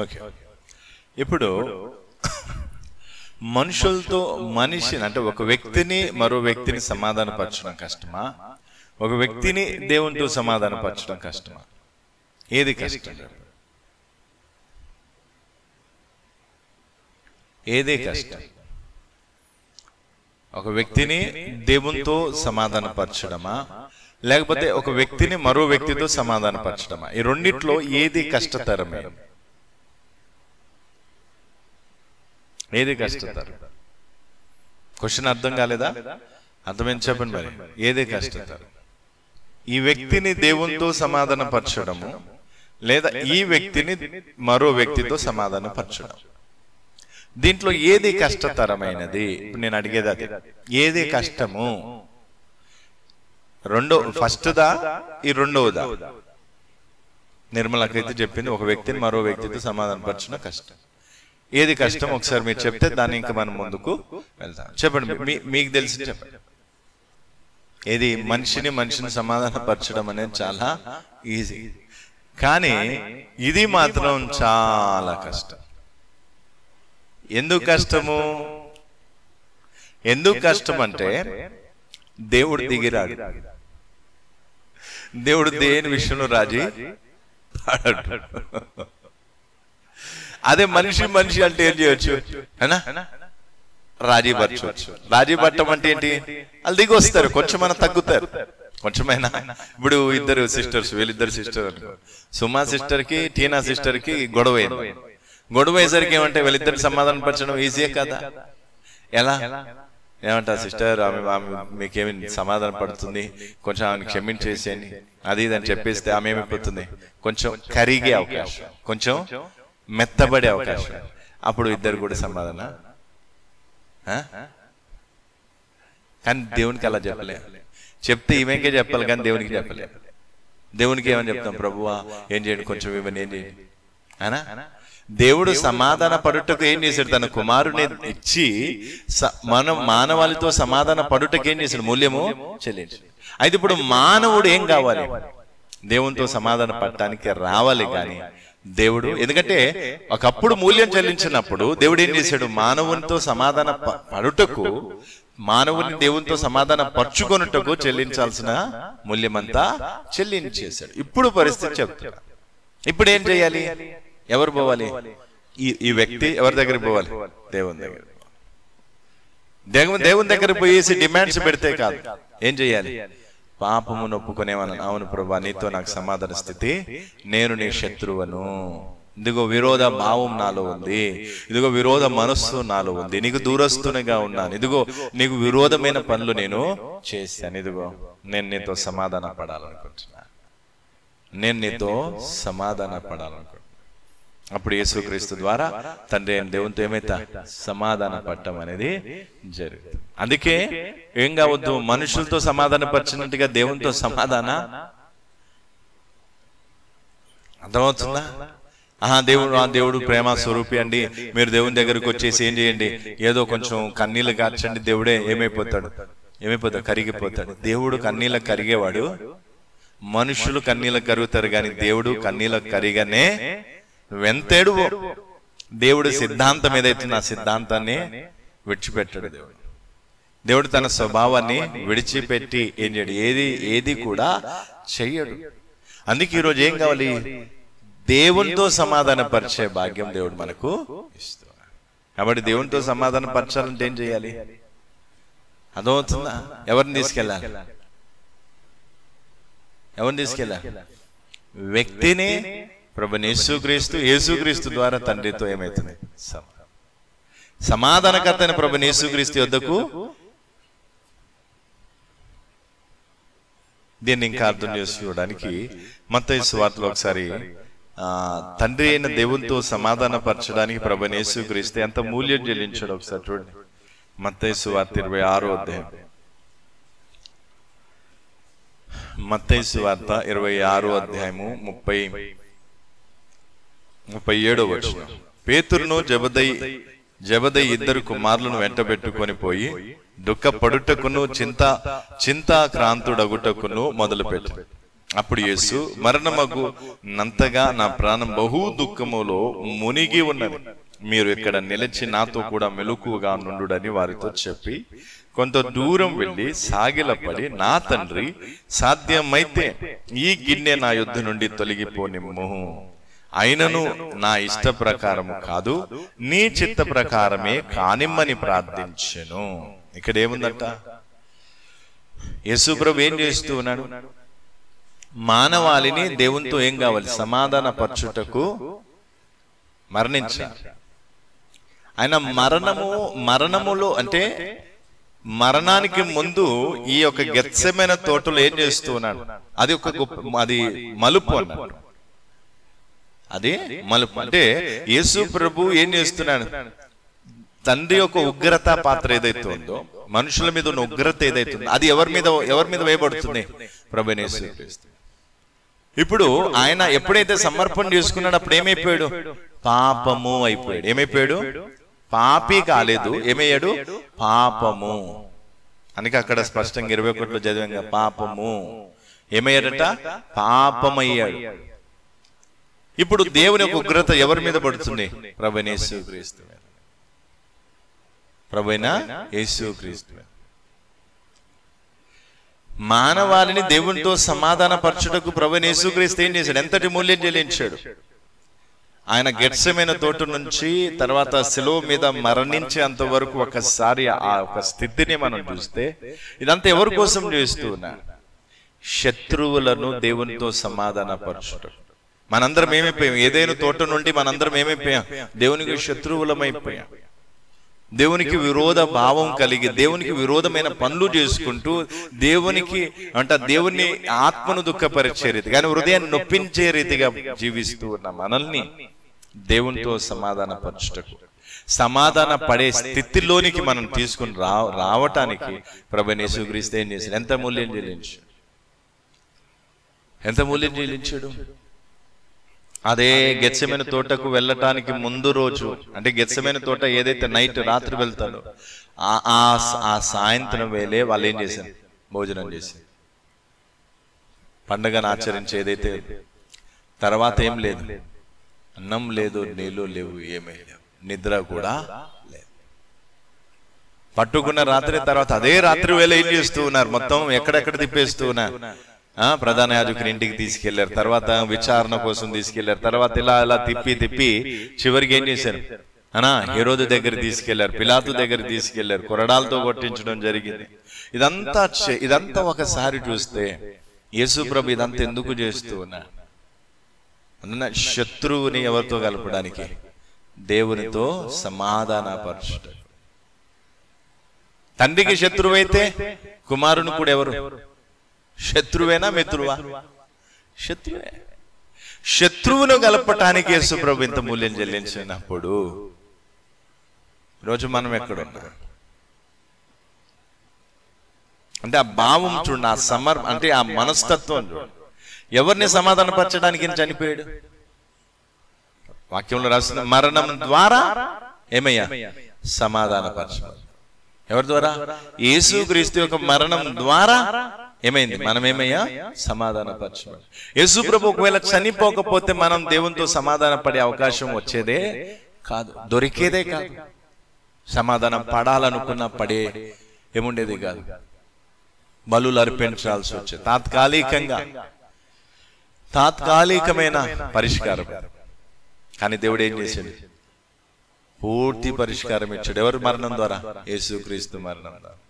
Okay. ఇప్పుడు మనుషులతో మనిషిని అంటే ఒక వ్యక్తిని మరో వ్యక్తిని సమాధానపరచడం కష్టమా? ఒక వ్యక్తిని దేవునితో సమాధానపరచడం కష్టమా? ఏది కష్టం? ఏదే కష్టం? ఒక వ్యక్తిని దేవునితో సమాధానపరచడమా? లేకపోతే ఒక వ్యక్తిని మరో వ్యక్తితో సమాధానపరచడమా? ఈ రెండిట్లో ఏది కష్టతరమే ఏది కష్టతరం? క్వశ్చన్ అర్థం కాలేదా? అర్థమైంది చెప్పండి మరి. ఏది కష్టతరం? ఈ వ్యక్తిని దేవునితో సమాధాన పరచడము లేదా ఈ వ్యక్తిని మరో వ్యక్తితో సమాధాన పరచడం దీంట్లో ఏది కష్టతరమైనది? ఇప్పుడు నేను అడిగేది అది. ఏది కష్టము? రెండో ఫస్ట్దా? ఈ రెండవదా? నిర్మలకైతే చెప్పింది ఒక వ్యక్తిని మరో వ్యక్తితో సమాధానపరచడం కష్టం. ఏది కష్టం? ఒకసారి మీరు చెప్తే దాన్ని ఇంకా మనం ముందుకు వెళ్తాం చెప్పండి. మీకు తెలిసి చెప్పండి. ఏది మనిషిని మనిషిని సమాధానపరచడం అనేది చాలా ఈజీ. కానీ ఇది మాత్రం చాలా కష్టం. ఎందుకు కష్టము? ఎందుకు కష్టం అంటే దేవుడు దిగిరాడు. దేవుడు దేని విషయంలో రాజీ పడడు. అదే మనిషి మనిషి అంటే ఏం చేయొచ్చు? రాజీ పరచవచ్చు రాజీ పట్టం అంటే ఏంటి? వాళ్ళు దిగి వస్తారు కొంచెం మన తగ్గుతారు. కొంచెమైనా? ఇప్పుడు ఇద్దరు సిస్టర్స్ వీళ్ళిద్దరు సిస్టర్ అనుకో. సుమా సిస్టర్కి టీనా సిస్టర్కి గొడవ అయింది గొడవ అయ్యేసరికి ఏమంటే వీళ్ళిద్దరికి సమాధానం పరచడం ఈజీయే కదా? ఎలా? ఏమంటారు సిస్టర్ ఆమె ఆమె మీకేమి సమాధానం పడుతుంది? కొంచెం ఆమెను క్షమించేసేయండి. అది ఇది అని చెప్పేస్తే ఆమె ఏమైపోతుంది? కొంచెం కరిగే అవకాశం. కొంచెం మెత్తబడే అవకాశం. అప్పుడు ఇద్దరు కూడా సమాధానం? కానీ దేవునికి అలా చెప్పలే. చెప్తే ఈమెకే చెప్పాలి కానీ దేవునికి చెప్పలే. దేవునికి ఏమని చెప్తాం? ప్రభువా ఏం చేయండి? కొంచెం ఇవ్వండి ఏం చేయండి? అనా? దేవుడు సమాధాన పడుటకు ఏం చేశాడు? తన కుమారుని ఇచ్చి మనం మానవాళితో సమాధాన పడుటకు ఏం చేశాడు? మూల్యము చెల్లించాడు. అయితే ఇప్పుడు మానవుడు ఏం కావాలి? దేవునితో సమాధాన పడటానికి రావాలి కానీ దేవుడు ఎందుకంటే ఒకప్పుడు మూల్యం చెల్లించినప్పుడు దేవుడు ఏం చేశాడు? మానవునితో సమాధాన పడుటకు మానవుని దేవునితో సమాధాన పరుచుకొనుటకు చెల్లించాల్సిన మూల్యమంతా చెల్లించేశాడు. ఇప్పుడు పరిస్థితి చెప్తున్నా. ఇప్పుడు ఏం చేయాలి? ఎవరు పోవాలి? ఈ ఈ వ్యక్తి ఎవరి దగ్గరికి పోవాలి? దేవుని దగ్గర దేవుని దేవుని దగ్గర పోయేసి డిమాండ్స్ పెడితే కాదు. ఏం చేయాలి? పాపము నొప్పుకునేవలను అవును ప్రభా నీతో నాకు సమాధాన స్థితి. నేను నీ శత్రువను. ఇదిగో విరోధ భావం నాలో ఉంది. ఇదిగో విరోధ మనస్సు నాలో ఉంది. నీకు దూరస్తునిగా ఉన్నాను. ఇదిగో నీకు విరోధమైన పనులు నేను చేశాను. ఇదిగో నేను నీతో సమాధాన పడాలనుకుంటున్నా నేను నీతో సమాధాన పడాలనుకుంటున్నా అప్పుడు యేసుక్రీస్తు ద్వారా తండ్రి అయిన దేవునితో ఏమైతే సమాధాన పడటం అనేది జరుగుతుంది. అందుకే ఏం కావద్దు మనుషులతో సమాధాన పరిచినట్టుగా దేవునితో సమాధాన అర్థమవుతుందా? ఆహా దేవుడు ఆ దేవుడు ప్రేమ స్వరూపి అండి. మీరు దేవుని దగ్గరకు వచ్చేసి ఏం చేయండి? ఏదో కొంచెం కన్నీళ్ళు కార్చండి దేవుడే ఏమైపోతాడు? ఏమైపోతాడు? కరిగిపోతాడు. దేవుడు కన్నీళ్ళ కరిగేవాడు మనుషులు కన్నీళ్ళ కరుగుతారు కానీ దేవుడు కన్నీళ్ళ కరిగనే వెంతేడు దేవుడు సిద్ధాంతం ఏదైతే నా సిద్ధాంతాన్ని విడిచిపెట్టాడు దేవుడు. దేవుడు. తన స్వభావాన్ని విడిచిపెట్టి ఏం చేయడు? ఏది ఏది కూడా చెయ్యడు. అందుకే ఈరోజు ఏం కావాలి? దేవునితో సమాధాన పరిచే భాగ్యం దేవుడు మనకు ఇస్తున్నాడు. కాబట్టి దేవునితో సమాధాన పరచాలంటే ఏం చేయాలి? అర్థమవుతుందా? ఎవరిని తీసుకెళ్ళాలి? ఎవరిని తీసుకెళ్ళాలి? వ్యక్తిని ప్రభు యేసుక్రీస్తు యేసుక్రీస్తు ద్వారా తండ్రితో ఏమవుతుంది సమాధానకర్తని సమాధానకర్త ప్రభు యేసుక్రీస్తు యొద్దకు దీన్ని ఇంకా అర్థం చేసుకోవడానికి మత్తయి సువార్తలో ఒకసారి తండ్రి అయిన దేవునితో సమాధానపరచడానికి ప్రభు యేసుక్రీస్తు ఎంత మూల్యం చెల్లించాడు ఒకసారి చూడండి. మత్తయి వార్త ఇరవై ఆరో అధ్యాయం. మత్తయి సువార్త ఇరవై ఆరో అధ్యాయము ముప్పై ముప్పై ఏడో వచ్చిన పేతురును జబదై జబదై ఇద్దరు కుమారులను వెంటబెట్టుకొని పోయి దుఃఖపడుటకును చింత చింతాక్రాంతుడగుటకును మొదలుపెట్టు. అప్పుడు యేసు మరణమగు నంతగా నా ప్రాణం బహు దుఃఖములో మునిగి ఉన్నది. మీరు ఇక్కడ నిలిచి నాతో కూడా మెలకుగా నుండుడని వారితో చెప్పి కొంత దూరం వెళ్ళి సాగిలపడి నా తండ్రి సాధ్యమైతే ఈ గిన్నె నా యుద్ధ నుండి తొలగిపోనిమ్ము అయినను నా ఇష్ట ప్రకారము కాదు నీ చిత్త ప్రకారమే కానిమ్మని ప్రార్థించెను. ఇక్కడ ఏముందంట? యేసు ప్రభు ఏం చేస్తూ ఉన్నాడు? మానవాళిని దేవునితో ఏం కావాలి? సమాధాన పరచుటకు మరణించారు ఆయన మరణము మరణములో అంటే మరణానికి ముందు ఈ యొక్క గెత్సమైన తోటలో ఏం చేస్తూ ఉన్నాడు? అది ఒక గొప్ప అది మలుపు అన్నాడు. అది మలుపు అంటే యేసు ప్రభు ఏం చేస్తున్నాడు? తండ్రి యొక్క ఉగ్రత పాత్ర ఏదైతే ఉందో మనుషుల మీద ఉన్న ఉగ్రత ఏదైతే ఉందో అది ఎవరి మీద ఎవరి మీద వేయబడుతుంది? ప్రభు యేసుక్రీస్తు ఇప్పుడు ఆయన ఎప్పుడైతే సమర్పణ చేసుకున్నాడు అప్పుడు ఏమైపోయాడు? పాపము అయిపోయాడు. ఏమైపోయాడు? పాపి కాలేదు. ఏమయ్యాడు? పాపము. అందుకే అక్కడ స్పష్టంగా ఇరవై ఒకటిలో చదివాం పాపము. ఏమయ్యాడట? పాపమయ్యాడు. ఇప్పుడు దేవుని యొక్క ఉగ్రత ఎవరి మీద పడుతుంది? ప్రభునేసు క్రీస్తు మీద. ప్రభుైన యేసు క్రీస్తు మీద. మానవాళిని దేవునితో సమాధాన పరచుటకు ప్రభు యేసుక్రీస్తు ఏం చేశాడు? ఎంతటి మూల్యం చెల్లించాడు? ఆయన గెట్సమైన తోట నుంచి తర్వాత శిలువ మీద మరణించేంత వరకు ఒకసారి ఆ ఒక స్థితిని మనం చూస్తే ఇదంతా ఎవరి కోసం చేస్తూ ఉన్నా? శత్రువులను దేవునితో సమాధాన పరచుటకు మనందరం ఏమైపోయాం ఏదైనా తోట నుండి మనందరం ఏమైపోయాం దేవునికి శత్రువులమైపోయాం. దేవునికి విరోధ భావం కలిగి దేవునికి విరోధమైన పనులు చేసుకుంటూ దేవునికి అంటే దేవుని ఆత్మను దుఃఖపరిచే రీతి కానీ హృదయాన్ని నొప్పించే రీతిగా జీవిస్తూ ఉన్న మనల్ని దేవునితో సమాధాన పరచుటకు సమాధాన పడే స్థితిలోనికి మనం తీసుకుని రా రావటానికి ప్రభు ఏం చేశాడు? ఎంత మూల్యం చెల్లించాడు? ఎంత మూల్యం చెల్లించాడు అదే గెచ్చమైన తోటకు వెళ్ళటానికి ముందు రోజు అంటే గెచ్చమైన తోట ఏదైతే నైట్ రాత్రి వెళ్తాడో ఆ సాయంత్రం వేలే వాళ్ళు ఏం చేశారు? భోజనం చేశారు. పండగను ఆచరించి ఏదైతే తర్వాత ఏం లేదు. అన్నం లేదు నీళ్ళు లేవు ఏమీ లేవు. నిద్ర కూడా లేదు. పట్టుకున్న రాత్రి తర్వాత అదే రాత్రి వేళ ఏం చేస్తూ ఉన్నారు? మొత్తం ఎక్కడెక్కడ తిప్పేస్తూ ఉన్నారు? ప్రధాన యాజకుని ఇంటికి తీసుకెళ్ళారు. తర్వాత విచారణ కోసం తీసుకెళ్ళారు. తర్వాత ఇలా ఇలా తిప్పి తిప్పి చివరికి ఏం చేశారు? అనా హెరోదు దగ్గర తీసుకెళ్ళారు పిలాతు దగ్గర తీసుకెళ్ళారు కొరడాలతో కొట్టించడం జరిగింది. ఇదంతా ఇదంతా ఒకసారి చూస్తే యేసు ప్రభు ఇదంతా ఎందుకు చేస్తూ ఉన్నా? శత్రువుని ఎవరితో కలపడానికి? దేవునితో సమాధానపరచుట తండ్రికి శత్రువైతే కుమారుని కూడా ఎవరు? శత్రువేనా మిత్రువా? శత్రువే. శత్రువును గలపటానికి యేసుప్రభు ఇంత మూల్యం చెల్లించినప్పుడు ఈరోజు మనం ఎక్కడున్నాం? అంటే ఆ భావం చూడండి ఆ సమర్ అంటే ఆ మనస్తత్వం చూడండి. ఎవరిని సమాధానపరచడానికి చనిపోయాడు? వాక్యంలో రాసిన మరణం ద్వారా ఏమయ్యా? సమాధానపరచ ఎవరి ద్వారా? యేసు క్రీస్తు యొక్క మరణం ద్వారా ఏమైంది? మనం ఏమయ్యా సమాధానపరచబడి యేసు ప్రభు ఒకవేళ చనిపోకపోతే మనం దేవునితో సమాధాన పడే అవకాశం వచ్చేదే కాదు. దొరికేదే కాదు. సమాధానం పడాలనుకున్న పడే ఏముండేది కాదు. బలులు అర్పించాల్సి వచ్చేది. తాత్కాలికంగా. తాత్కాలికమైన పరిష్కారం. కానీ దేవుడు ఏం చేశాడు? పూర్తి పరిష్కారం ఇచ్చాడు. ఎవరి మరణం ద్వారా. యేసుక్రీస్తు మరణం ద్వారా.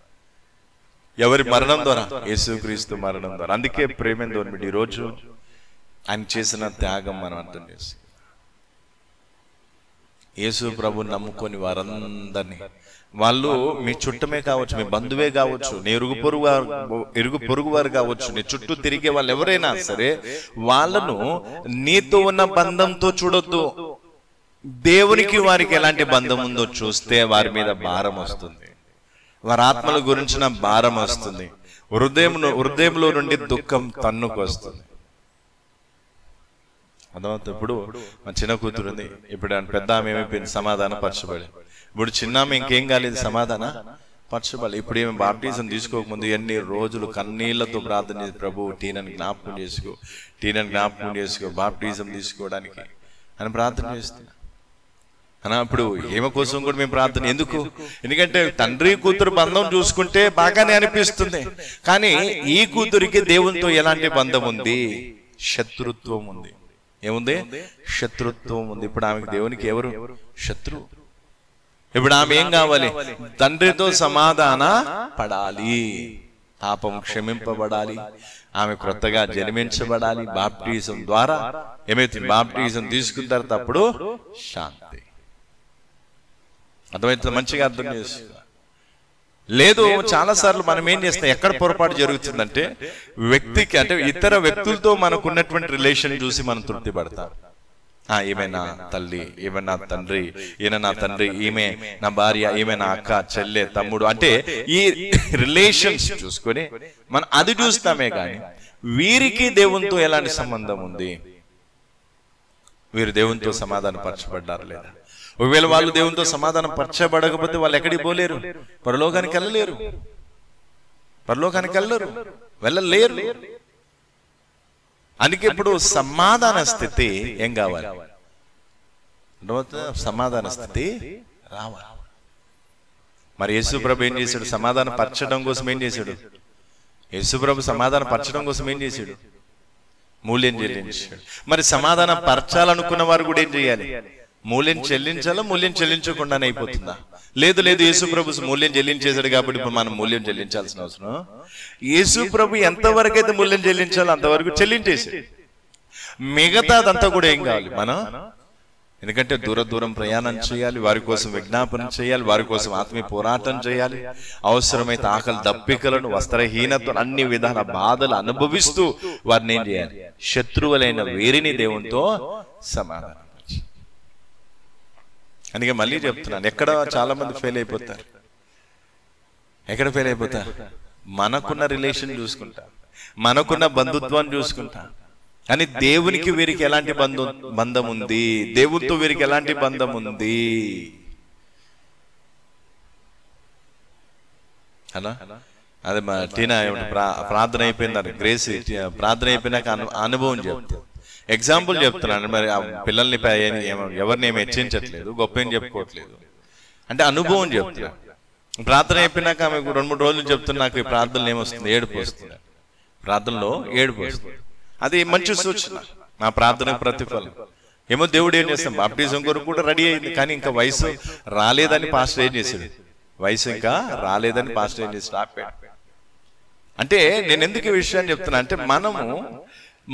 ఎవరి మరణం ద్వారా? యేసుక్రీస్తు మరణం ద్వారా. అందుకే ప్రేమేందో ఈ రోజు ఆయన చేసిన త్యాగం మనం అర్థం చేస్తాం యేసు ప్రభు నమ్ముకొని వారందరినీ. వాళ్ళు మీ చుట్టమే కావచ్చు మీ బంధువే కావచ్చు నీ ఇరుగు పొరుగు ఇరుగు పొరుగు వారు కావచ్చు నీ చుట్టూ తిరిగే వాళ్ళు ఎవరైనా సరే వాళ్ళను నీతో ఉన్న బంధంతో చూడొద్దు. దేవునికి వారికి ఎలాంటి బంధం ఉందో చూస్తే వారి మీద భారం వస్తుంది. వారి ఆత్మల గురించిన భారం వస్తుంది. హృదయం హృదయంలో నుండి దుఃఖం తన్నుకు వస్తుంది. అర్థమవుతుంది? ఇప్పుడు మా చిన్న కూతురు ఉంది ఇప్పుడు పెద్ద ఆమె ఏమైపోయింది? సమాధాన పరచబడి. ఇప్పుడు చిన్న ఆమె ఇంకేం కాలేదు? సమాధాన పరచబడాలి ఇప్పుడు ఏమి బాప్టిజం తీసుకోకముందు ఎన్ని రోజులు కన్నీళ్ళతో ప్రార్థన చేసి ప్రభు టీనని జ్ఞాపకం చేసుకో. టీనని జ్ఞాపకం చేసుకో. బాప్టిజం తీసుకోవడానికి అని ప్రార్థన చేస్తున్నా అనా అప్పుడు ఏమ కోసం కూడా మేము ప్రార్థన. ఎందుకు? ఎందుకంటే తండ్రి కూతురు బంధం చూసుకుంటే బాగానే అనిపిస్తుంది. కానీ ఈ కూతురికి దేవునితో ఎలాంటి బంధం ఉంది? శత్రుత్వం ఉంది. ఏముంది? శత్రుత్వం ఉంది. ఇప్పుడు ఆమెకు దేవునికి ఎవరు? శత్రువు ఇప్పుడు ఆమె ఏం కావాలి? తండ్రితో సమాధాన పడాలి. పాపం క్షమింపబడాలి. ఆమె క్రొత్తగా జన్మించబడాలి. బాప్టిజం ద్వారా ఏమైతుంది? బాప్టిజం తీసుకున్న తర్వాత అప్పుడు శాంతి. అర్థమైతే మంచిగా అర్థం చేసుకో లేదు చాలా సార్లు మనం ఏం చేస్తాం ఎక్కడ పొరపాటు జరుగుతుందంటే వ్యక్తికి అంటే ఇతర వ్యక్తులతో మనకున్నటువంటి రిలేషన్ చూసి మనం తృప్తి పడతాం. ఆ, ఈమె నా తల్లి ఈమె నా తండ్రి ఈయన నా తండ్రి ఈమె నా భార్య ఈమె నా అక్క చెల్లె తమ్ముడు అంటే ఈ రిలేషన్స్ చూసుకొని మనం అది చూస్తామే కానీ వీరికి దేవునితో ఎలాంటి సంబంధం ఉంది? వీరు దేవునితో సమాధానం పరచబడ్డారు లేదా? ఒకవేళ వాళ్ళు దేవునితో సమాధానం పరచబడకపోతే వాళ్ళు ఎక్కడికి పోలేరు? పరలోకానికి వెళ్ళలేరు. పరలోకానికి వెళ్ళరు. వెళ్ళలేరు. అందుకే ఇప్పుడు సమాధాన స్థితి ఏం కావాలి? సమాధాన స్థితి రావాలి. మరి యేసుప్రభు ఏం చేశాడు? సమాధానం పరచడం కోసం ఏం చేశాడు? యేసుప్రభు సమాధానం పరచడం కోసం ఏం చేశాడు? మూల్యం చెల్లించాడు. మరి సమాధానం పరచాలనుకున్న వారు కూడా ఏం చేయాలి? మూల్యం చెల్లించాలా మూల్యం చెల్లించకుండానే అయిపోతుందా? లేదు లేదు యేసు ప్రభు మూల్యం చెల్లించేశాడు కాబట్టి ఇప్పుడు మనం మూల్యం చెల్లించాల్సిన అవసరం. యేసు ప్రభు ఎంతవరకు అయితే మూల్యం చెల్లించాలో అంతవరకు చెల్లించేసాడు మిగతాదంతా కూడా ఏం కావాలి? మనం? ఎందుకంటే దూర దూరం ప్రయాణం చేయాలి వారి కోసం విజ్ఞాపన చేయాలి వారి కోసం ఆత్మీయ పోరాటం చేయాలి. అవసరమైతే ఆకలి దప్పికలను వస్త్రహీనతను అన్ని విధాల బాధలు అనుభవిస్తూ వారిని ఏం చేయాలి? శత్రువులైన వీరిని దేవునితో సమాధానం. అందుకే మళ్ళీ చెప్తున్నాను. ఎక్కడ చాలా మంది ఫెయిల్ అయిపోతారు. ఎక్కడ ఫెయిల్ అయిపోతారు? మనకున్న రిలేషన్ చూసుకుంటా మనకున్న బంధుత్వాన్ని చూసుకుంటా కానీ దేవునికి వీరికి ఎలాంటి బంధం బంధం ఉంది దేవునితో వీరికి ఎలాంటి బంధం ఉంది అలా అదే మా టీనా ప్రార్థన అయిపోయింది గ్రేస్ ప్రార్థన అయిపోయినాక అను- అనుభవం చెప్తాను ఎగ్జాంపుల్ చెప్తున్నాను. మరి ఆ పిల్లల్ని ఎవరిని ఏమి హెచ్చించట్లేదు. గొప్ప ఏం చెప్పుకోవట్లేదు. అంటే అనుభవం చెప్తున్నా. ప్రార్థన అయిపోయినాక ఆమె రెండు మూడు రోజులు చెప్తున్నా నాకు ఈ ప్రార్థనలు ఏమొస్తుంది ఏడుపు వస్తుంది. ప్రార్థనలో ఏడుపు వస్తుంది. అది మంచి సూచన. నా ప్రార్థనకు ప్రతిఫలం. ఏమో దేవుడు ఏం చేస్తాం బాప్టిజం కొరకు కూడా రెడీ అయింది. కానీ ఇంకా వయసు రాలేదని పాస్టర్ ఏం చేశాడు? వయసు ఇంకా రాలేదని పాస్టర్ ఏం చేసి ఆపాడు. అంటే నేను ఎందుకు ఈ విషయాన్ని చెప్తున్నా? అంటే మనము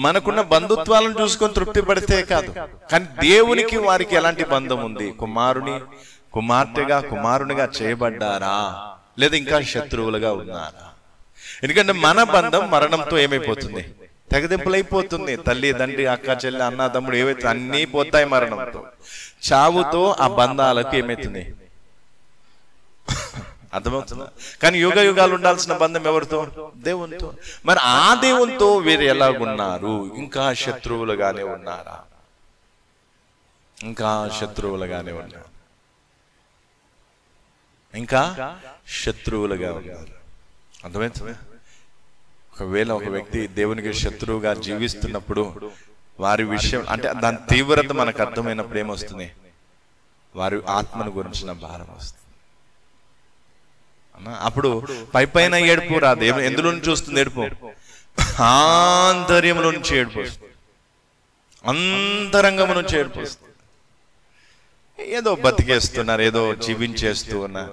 మనకున్న బంధుత్వాలను చూసుకొని తృప్తి పడితే కాదు. కానీ దేవునికి వారికి ఎలాంటి బంధం ఉంది? కుమారుని కుమార్తెగా కుమారునిగా చేయబడ్డారా? లేదా ఇంకా శత్రువులుగా ఉన్నారా? ఎందుకంటే మన బంధం మరణంతో ఏమైపోతుంది? తెగదింపులైపోతుంది తల్లి తండ్రి అక్క చెల్లి అన్న తమ్ముడు ఏవైతే అన్నీ పోతాయి మరణంతో. చావుతో ఆ బంధాలకు ఏమైతుంది? అర్థమవుతుందా? కానీ యుగ యుగాలు ఉండాల్సిన బంధం ఎవరితో? దేవునితో. మరి ఆ దేవునితో వీరు ఎలాగున్నారు? ఇంకా శత్రువులుగానే ఉన్నారా? ఇంకా శత్రువులుగానే ఉన్నారు? ఇంకా శత్రువులుగా ఉన్నారు. అర్థమవుతుందా ఒకవేళ ఒక వ్యక్తి దేవునికి శత్రువుగా జీవిస్తున్నప్పుడు వారి విషయం అంటే దాని తీవ్రత మనకు అర్థమైనప్పుడు ఏమొస్తుంది వారి ఆత్మను గురించిన భారం వస్తుంది. అప్పుడు పై పైన ఏడుపు రాదు. ఎందులో నుంచి వస్తుంది ఏడుపు? ఆంతర్యంలో నుంచి ఏడుపు వస్తుంది. అంతరంగం నుంచి ఏడుపు వస్తుంది. ఏదో బతికేస్తున్నారు ఏదో జీవించేస్తూ ఉన్నా.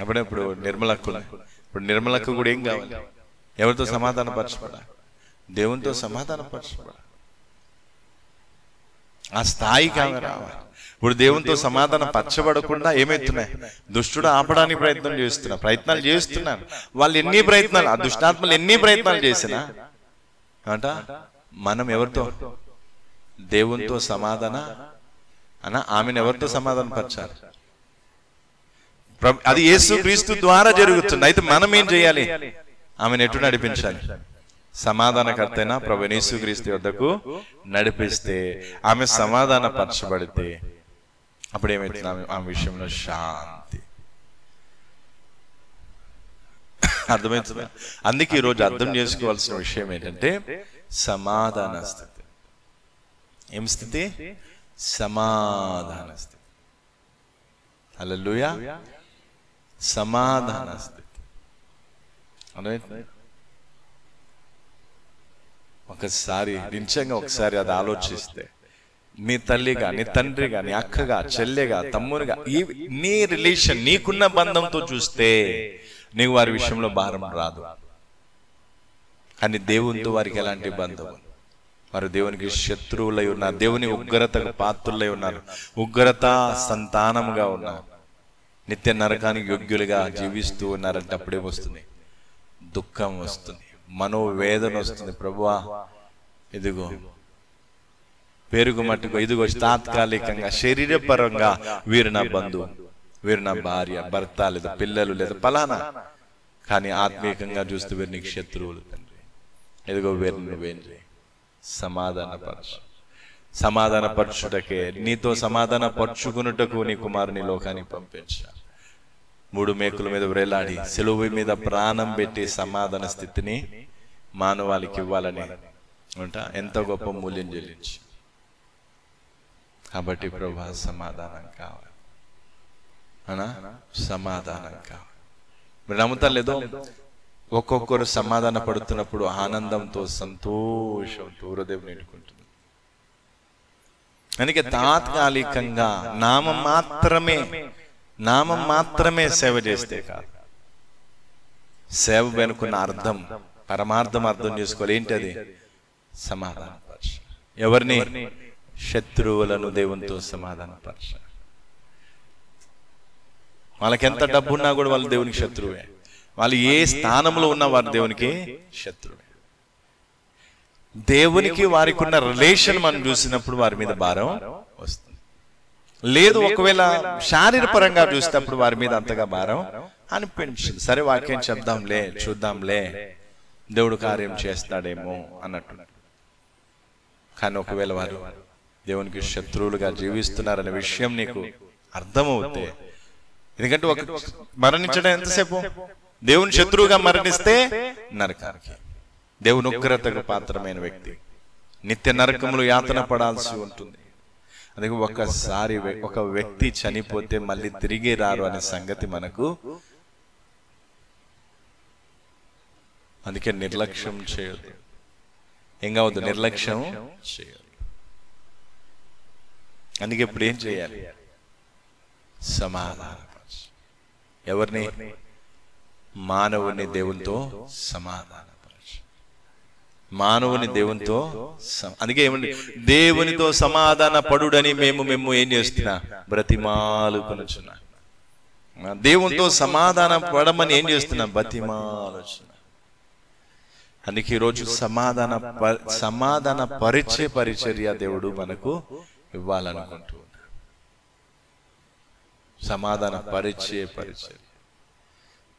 అప్పుడే ఇప్పుడు ఇప్పుడు నిర్మలక్కు కూడా ఏం కావాలి? ఎవరితో సమాధాన పరచబడా దేవునితో సమాధాన పరచబడా ఆ స్థాయికి ఆమె రావాలి. ఇప్పుడు దేవునితో సమాధానం పరచబడకుండా ఏమవుతున్నాయి దుష్టుడు ఆపడానికి ప్రయత్నం చేస్తున్నా. ప్రయత్నాలు చేస్తున్నాను వాళ్ళు ఎన్ని ప్రయత్నాలు ఆ దుష్టాత్మలు ఎన్ని ప్రయత్నాలు చేసినా? అంట మనం ఎవరితో? దేవునితో సమాధాన అన్న ఆమెను ఎవరితో సమాధానం పరచాలి? ప్రభు- అది యేసు క్రీస్తు ద్వారా జరుగుతుంది అయితే మనం ఏం చేయాలి? ఆమెను ఎటు నడిపించాలి? సమాధానకర్త అయిన ప్రభు యేసు క్రీస్తు వద్దకు నడిపిస్తే ఆమె సమాధాన అప్పుడేమైతుంది? ఆమె ఆ విషయంలో శాంతి. అర్థమవుతుందా? అందుకే ఈరోజు అర్థం చేసుకోవాల్సిన విషయం ఏంటంటే సమాధాన స్థితి. ఏం స్థితి? సమాధాన స్థితి. అలలుయా సమాధాన స్థితి. ఒకసారి నిజంగా ఒకసారి అది ఆలోచిస్తే నీ తల్లిగా నీ తండ్రిగా నీ అక్కగా చెల్లెగా తమ్మునిగా ఈ నీ రిలేషన్ నీకున్న బంధంతో చూస్తే నీకు వారి విషయంలో భారం రాదు. కానీ దేవునితో వారికి ఎలాంటి బంధం? వారు దేవునికి శత్రువులై ఉన్నారు దేవుని ఉగ్రతకు పాత్రులై ఉన్నారు ఉగ్రత సంతానముగా ఉన్నారు. నిత్య నరకానికి యోగ్యులుగా జీవిస్తూ ఉన్నారంటే అప్పుడే వస్తుంది. దుఃఖం వస్తుంది మనోవేదన వస్తుంది. ప్రభువా ఇదిగో పెరుగు మట్టుకు ఇదిగో తాత్కాలికంగా శరీరపరంగా వీరు నా బంధువు వీరు నా భార్య భర్త లేదా పిల్లలు లేదా పలానా కానీ ఆత్మీయంగా చూస్తే వీరు నీకు శత్రువులు తండ్రి. ఇదిగో వీరు నువ్వేంటి సమాధాన పరచు సమాధాన పరచుటకే నీతో సమాధాన పరుచుకున్నటకు నీ కుమారుని లోకానికి పంపించా. మూడు మేకుల మీద వ్రేలాడి సెలవు మీద ప్రాణం పెట్టి సమాధాన స్థితిని మానవాళికి ఇవ్వాలని. ఉంటా? ఎంత గొప్ప మూల్యం చెల్లించి. కాబట్టి ప్రభా సమాధానం కావాలి. అనా? సమాధానం కావాలి. మీరు నమ్ముతారు లేదో ఒక్కొక్కరు సమాధాన పడుతున్నప్పుడు ఆనందంతో సంతోషంతో హృదయం నిండుకుంటుంది. అందుకే తాత్కాలికంగా నామం మాత్రమే నామం మాత్రమే సేవ చేస్తే కాదు. సేవ వెనుకున్న అర్థం పరమార్థం అర్థం చేసుకోవాలి. ఏంటి అది? సమాధానపరచ ఎవరిని? శత్రువులను దేవునితో సమాధానపరచ వాళ్ళకి ఎంత డబ్బు ఉన్నా కూడా వాళ్ళు దేవునికి శత్రువే. వాళ్ళు ఏ స్థానంలో ఉన్న వారు దేవునికి శత్రువే. దేవునికి వారికి ఉన్న రిలేషన్ మనం చూసినప్పుడు వారి మీద భారం వస్తుంది. లేదు ఒకవేళ శారీరపరంగా చూసినప్పుడు వారి మీద అంతగా భారం అనిపించింది. సరే వాక్యం చెప్దాంలే చూద్దాంలే. దేవుడు కార్యం చేస్తాడేమో అన్నట్టు. కానీ ఒకవేళ వారు దేవునికి శత్రువులుగా జీవిస్తున్నారనే విషయం నీకు అర్థమవుతే. ఎందుకంటే ఒక మరణించడం ఎంతసేపు? దేవుని శత్రువుగా మరణిస్తే నరకానికి. దేవుని ఉగ్రతకు పాత్రమైన వ్యక్తి. నిత్య నరకములు యాతన పడాల్సి ఉంటుంది. అందుకే ఒకసారి ఒక వ్యక్తి చనిపోతే మళ్ళీ తిరిగి రారు అనే సంగతి మనకు అందుకే నిర్లక్ష్యం చేయదు ఏం కావద్దు? నిర్లక్ష్యం చేయదు అందుకే ఇప్పుడు ఏం చేయాలి? సమాధాన. ఎవరిని? మానవుని దేవునితో సమాధానపరచు మానవుని దేవునితో అందుకే ఏమండి? దేవునితో సమాధాన పడుడని మేము మేము ఏం చేస్తున్నా? బ్రతిమాలుకొనుచున్నా ఆ, దేవునితో సమాధాన పడమని ఏం చేస్తున్నా? బతిమాలోచన అందుకే ఈరోజు సమాధాన సమాధాన పరిచే పరిచర్య దేవుడు మనకు ఇవ్వాలనుకుంటూ ఉన్నాడు సమాధాన పరిచే పరిచర్య.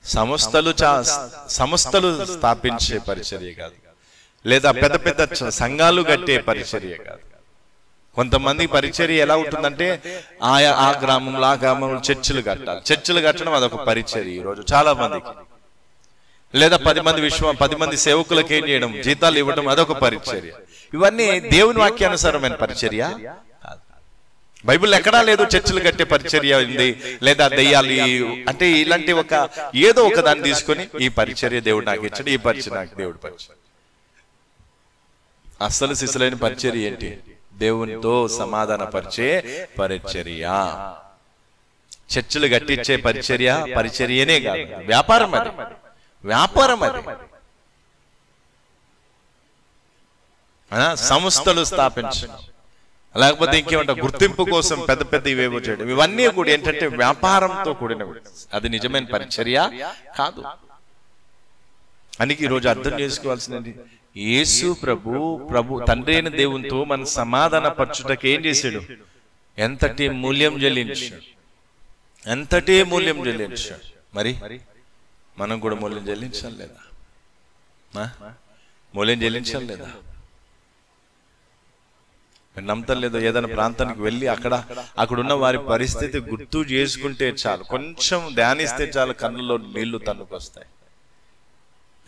సంస్థలు చా సంస్థలు స్థాపించే పరిచర్య కాదు. లేదా పెద్ద పెద్ద సంఘాలు కట్టే పరిచర్య కాదు. కొంతమంది పరిచర్య ఎలా ఉంటుందంటే ఆయా ఆ గ్రామంలో ఆ గ్రామంలో చర్చిలు కట్టాలి. చర్చిలు కట్టడం అదొక పరిచర్య ఈరోజు చాలా మందికి. లేదా పది మంది విశ్వ పది మంది సేవకులకు ఏం చేయడం జీతాలు ఇవ్వడం అదొక పరిచర్య. ఇవన్నీ దేవుని వాక్యానుసారమైన పరిచర్య. బైబిల్ ఎక్కడా లేదు చర్చలు కట్టే పరిచర్య ఉంది లేదా దెయ్యాలు అంటే ఇలాంటి ఒక ఏదో ఒక దాన్ని తీసుకొని ఈ పరిచర్య దేవుడు నాకు ఇచ్చాడు ఈ పరిచర్య నాకు దేవుడు పరిచర్య. అస్సలు సిసలైన పరిచర్య ఏంటి? దేవునితో సమాధాన పరిచే పరిచర్య. చర్చలు కట్టించే పరిచర్య పరిచర్యనే కాదు వ్యాపారం అది. వ్యాపారం అది. సంస్థలు స్థాపించడం. లేకపోతే ఇంకేమంట గుర్తింపు కోసం పెద్ద పెద్ద ఇవేవో చేయడం. ఇవన్నీ కూడా ఏంటంటే వ్యాపారంతో కూడినవి అది నిజమైన పరిచర్య కాదు. అందుకే ఈరోజు అర్థం చేసుకోవాల్సినది యేసు ప్రభు ప్రభు తండ్రి అయిన దేవునితో మన సమాధాన పరచుటకు ఏం చేశాడు? ఎంతటి మూల్యం చెల్లించాడు? ఎంతటి మూల్యం చెల్లించాడు? మరి? మనం కూడా మూల్యం చెల్లించాలి లేదా? మూల్యం చెల్లించాలి లేదా? మీరు నమ్మటం ఏదైనా ప్రాంతానికి వెళ్ళి అక్కడ అక్కడ ఉన్న వారి పరిస్థితి గుర్తు చేసుకుంటే చాలు. కొంచెం ధ్యానిస్తే చాలు కన్నులో నీళ్ళు తన్నుకొస్తాయి.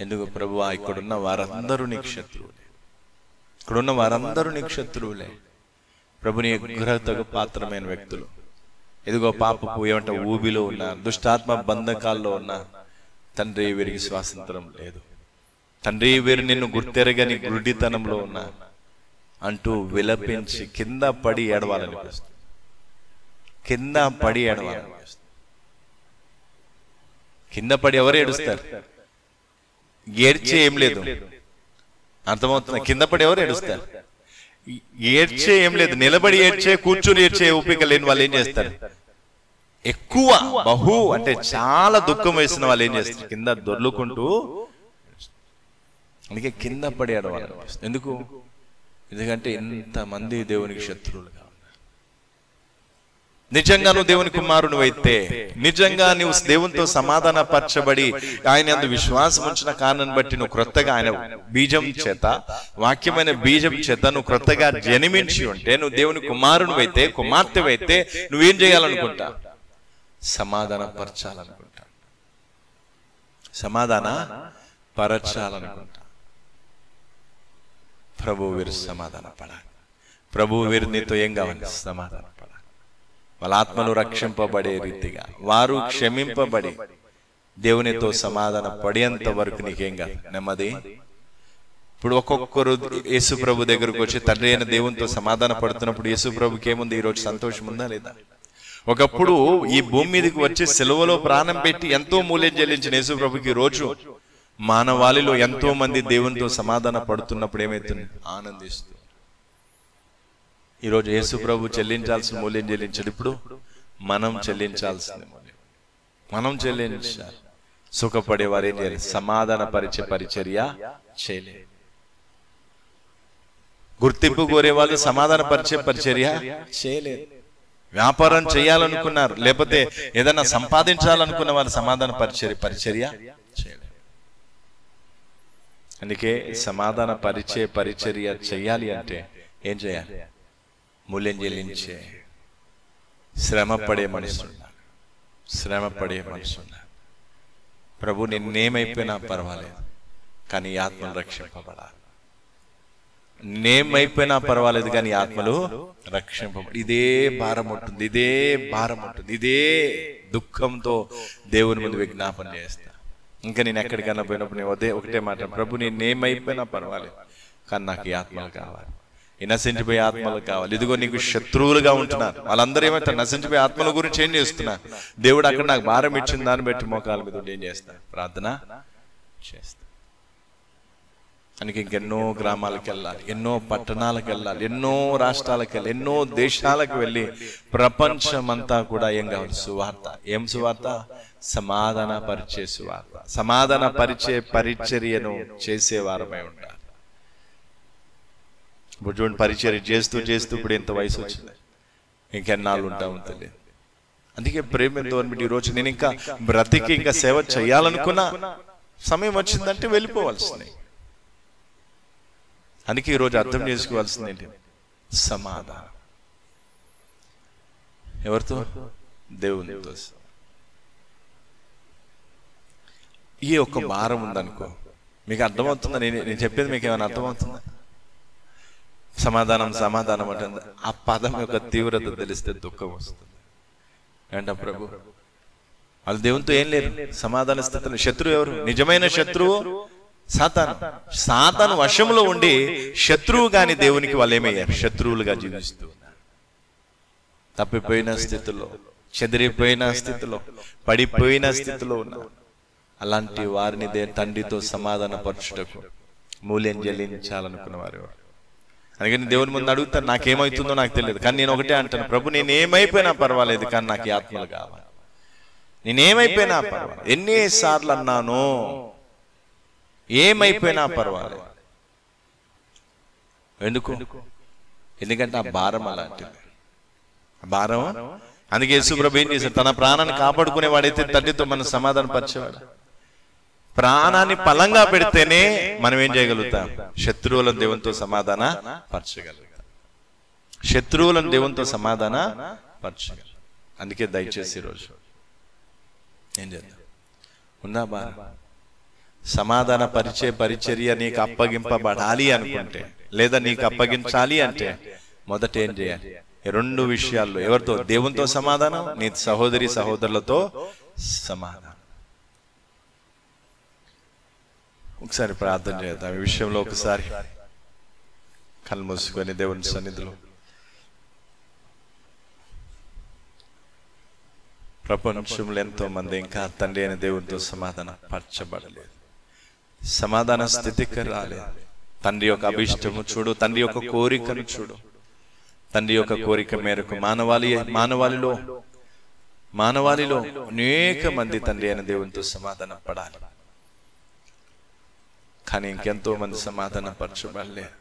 ఎందుకు ప్రభు ఇక్కడున్న వారందరూ నీకు శత్రువులే. ఇక్కడున్న వారందరూ నీకు శత్రువులే. ప్రభు నీ ఉగ్రతకు పాత్రమైన వ్యక్తులు. ఎదుగో పాపపు ఏమంట ఊబిలో ఉన్న దుష్టాత్మ బంధకాల్లో ఉన్న తండ్రి వీరికి స్వాతంత్రం లేదు. తండ్రి వీరు నిన్ను గుర్తెరగని గుడ్డితనంలో ఉన్నా అంటూ విలపించి కింద పడి ఏడవాలనిపిస్తుంది కింద పడి ఏడవాలనిపిస్తుంది కింద పడి ఎవరు ఏడుస్తారు? ఏడ్చే ఏం లేదు. అర్థమవుతుంది? కింద పడి ఎవరు ఏడుస్తారు? ఏడ్చే ఏం లేదు. నిలబడి ఏడ్చే కూర్చుని ఏడ్చే ఓపిక లేని వాళ్ళు ఏం చేస్తారు? ఎక్కువ బహు అంటే చాలా దుఃఖం వేసిన వాళ్ళు ఏం చేస్తారు? కింద దొర్లుకుంటూ అందుకే కింద పడి ఏడవాలనిపిస్తుంది ఎందుకు? ఎందుకంటే ఇంతమంది దేవునికి శత్రువులుగా ఉన్నారు. నిజంగా నువ్వు దేవుని కుమారుడు అయితే నిజంగా నువ్వు దేవునితో సమాధాన పరచబడి ఆయన యందు విశ్వాసం ఉంచిన కారణం బట్టి నువ్వు క్రొత్తగా ఆయన బీజం చేత వాక్యమైన బీజం చేత నువ్వు క్రొత్తగా జన్మించి ఉంటే నువ్వు దేవుని కుమారుడు అయితే కుమార్తె అయితే నువ్వేం చేయాలనుకుంటా? సమాధాన పరచాలనుకుంటా సమాధాన పరచాలనుకుంటా. ప్రభు వీరు సమాధాన పడాలి ప్రభు వీరు నీతో ఏం కావాలి? సమాధాన పడాలి వాళ్ళ ఆత్మలు రక్షింపబడే రీతిగా వారు క్షమింపబడి దేవునితో సమాధాన పడేంత వరకు నీకేం కాదు? నెమ్మది. ఇప్పుడు ఒక్కొక్కరు యేసు ప్రభు దగ్గరకు వచ్చి తండ్రి అయిన దేవునితో సమాధాన పడుతున్నప్పుడు యేసు ప్రభుకి ఏముంది? ఈ రోజు సంతోషం ఉందా లేదా? ఒకప్పుడు ఈ భూమి మీదకి వచ్చి సెలవులో ప్రాణం పెట్టి ఎంతో మూల్యం చెల్లించిన యేసు ప్రభుకి రోజు మానవాళిలో ఎంతో మంది దేవునితో సమాధాన పడుతున్నప్పుడు ఏమైతుంది? ఆనందిస్తూ. ఈరోజు యేసు ప్రభు చెల్లించాల్సిన మూల్యం చెల్లించాడు. ఇప్పుడు మనం చెల్లించాల్సింది మూల్యం. మనం చెల్లించాలి. సుఖపడే వారు ఏం చేయాలి సమాధాన పరిచే పరిచర్య చేయలేదు గుర్తింపు కోరే వాళ్ళు సమాధాన పరిచే పరిచర్య చేయలేదు వ్యాపారం చేయాలనుకున్నారు. లేకపోతే ఏదైనా సంపాదించాలనుకున్న వాళ్ళు సమాధాన పరిచర్య పరిచర్య అందుకే సమాధాన పరిచయ పరిచర్య చేయాలి అంటే ఏం చేయాలి? మూల్యం చెల్లించే శ్రమ పడే మనిషి ఉండాలి. శ్రమ పడే మనిషి ప్రభు నిన్నేమైపోయినా పర్వాలేదు కానీ ఆత్మలు రక్షింపబడాలి. నేమైపోయినా పర్వాలేదు కానీ ఆత్మలు రక్షింపబడి ఇదే భారం ఉంటుంది ఇదే భారం ఉంటుంది ఇదే దుఃఖంతో దేవుని ముందు విజ్ఞాపన చేస్తా ఇంకా నేను ఎక్కడికైనా పోయినప్పుడు నేను అదే ఒకటే మాట ప్రభు నేను ఏమైపోయినా పర్వాలేదు కానీ నాకు ఈ ఆత్మలు కావాలి. ఈ నశించిపోయే ఆత్మలు కావాలి. ఇదిగో నీకు శత్రువులుగా ఉంటున్నారు వాళ్ళందరూ ఏమంటారు నశించిపోయే ఆత్మల గురించి ఏం చేస్తున్నా దేవుడు అక్కడ నాకు భారం ఇచ్చిన దాన్ని బట్టి మోకాల మీద ఏం చేస్తా? ప్రార్థన చేస్తా. అందుకే ఇంకెన్నో గ్రామాలకు వెళ్ళాలి ఎన్నో పట్టణాలకు వెళ్ళాలి ఎన్నో రాష్ట్రాలకు వెళ్ళాలి ఎన్నో దేశాలకు వెళ్ళి ప్రపంచమంతా కూడా ఏం కావాలి? సువార్త. ఏం సువార్త? సమాధాన పరిచే సువార్త సమాధాన పరిచే పరిచర్యను చేసేవారమై ఉంటారు. ఉండాలి ఇప్పుడు చూడండి పరిచర్య చేస్తూ చేస్తూ ఇప్పుడు ఎంత వయసు వచ్చింది? ఇంకెన్నాళ్ళు ఉంటామో తెలియదు. అందుకే ప్రేమ గవర్నమెంట్ ఈ రోజు నేను ఇంకా బ్రతికి ఇంకా సేవ చేయాలనుకున్నా సమయం వచ్చిందంటే వెళ్ళిపోవాల్సింది. అందుకే ఈరోజు అర్థం చేసుకోవాల్సింది ఏంటి? సమాధానం. ఎవరితో? దేవునితో. ఈ ఒక్క భారం ఉందనుకో. మీకు అర్థమవుతుందా? నేను నేను చెప్పేది మీకు ఏమైనా అర్థమవుతుందా? సమాధానం సమాధానం అంటే ఆ పదం యొక్క తీవ్రత తెలిస్తే దుఃఖం వస్తుంది. ఏంట ప్రభు? వాళ్ళు దేవునితో ఏం లేరు. సమాధాన స్థితిలో శత్రువు ఎవరు? నిజమైన శత్రువు సాతాను. సాతాను వశంలో ఉండి శత్రువు కాని దేవునికి వాళ్ళు ఏమయ్యారు? శత్రువులుగా జీవిస్తూ తప్పిపోయిన స్థితిలో చెదిరిపోయిన స్థితిలో పడిపోయిన స్థితిలో ఉన్నారు. అలాంటి వారిని దే తండ్రితో సమాధాన పరచుటకు మూల్యం చెల్లించాలనుకున్న వారు అందుకని దేవుని ముందు అడుగుతాను నాకేమవుతుందో నాకు తెలియదు. కానీ నేను ఒకటే అంటాను ప్రభు నేను ఏమైపోయినా పర్వాలేదు కానీ నాకు ఆత్మలు కావాలి. నేనేమైపోయినా పర్వాలేదు. ఎన్నిసార్లు అన్నాను ఏమైపోయినా పర్వాలేదు. ఎందుకు? ఎందుకంటే ఆ భారం అలాంటిది. భారం? అందుకే యేసుప్రభు ఏం చేశాడు? తన ప్రాణాన్ని కాపాడుకునే వాడైతే తండ్రితో మనం సమాధానపరిచేవాడు. ప్రాణాన్ని పలంగా పెడితేనే మనం ఏం చేయగలుగుతాం? శత్రువులను దేవునితో సమాధాన పరచగలుగుతాం. శత్రువులను దేవునితో సమాధాన పరచగలం అందుకే దయచేసి ఈరోజు ఏం చేద్దాం? ఉందా బా సమాధాన పరిచే పరిచర్య నీకు అప్పగింపబడాలి అనుకుంటే. లేదా నీకు అప్పగించాలి అంటే మొదట ఏం చేయాలి? రెండు విషయాల్లో ఎవరితో? దేవునితో సమాధానం నీ సహోదరి సహోదరులతో సమాధానం. ఒకసారి ప్రార్థన చేద్దాం. ఈ విషయంలో ఒకసారి కళ్ళు మూసుకొని దేవుని సన్నిధిలో. ప్రపంచంలో ఎంతో మంది ఇంకా తండ్రి అయిన దేవునితో సమాధాన పరచబడలేదు. సమాధాన స్థితికి రాలేదు. తండ్రి యొక్క అభిష్టము చూడు తండ్రి యొక్క కోరికను చూడు. తండ్రి యొక్క కోరిక మేరకు మానవాళి మానవాళిలో మానవాళిలో అనేక మంది తండ్రి అయిన దేవునితో సమాధాన పడాలి. కానీ ఇంకెంతో మంది సమాధాన పరచబడలేదు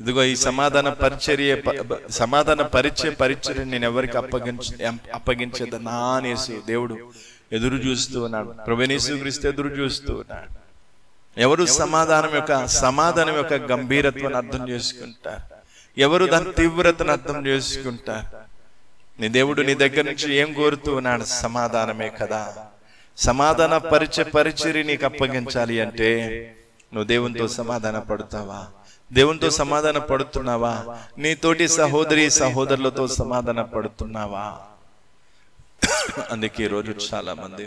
ఇదిగో ఈ సమాధాన పరిచర్య సమాధాన పరిచయ పరిచర్య నేను ఎవరికి అప్పగించ అప్పగించేదన్నా అనేసి దేవుడు ఎదురు చూస్తూ ఉన్నాడు. ప్రభునేసు క్రీస్తు ఎదురు చూస్తూ ఉన్నాడు. ఎవరు సమాధానం యొక్క సమాధానం యొక్క గంభీరత్వాన్ని అర్థం చేసుకుంటారు? ఎవరు దాని తీవ్రతను అర్థం చేసుకుంటారు? నీ దేవుడు నీ దగ్గర నుంచి ఏం కోరుతూ ఉన్నాడు? సమాధానమే కదా. సమాధాన పరిచయ పరిచర్య నీకు అప్పగించాలి అంటే నువ్వు దేవునితో సమాధాన పడుతావా? దేవునితో సమాధాన పడుతున్నావా? నీ తోటి సహోదరి సహోదరులతో సమాధాన పడుతున్నావా? అందుకే ఈరోజు చాలా మంది